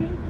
Okay.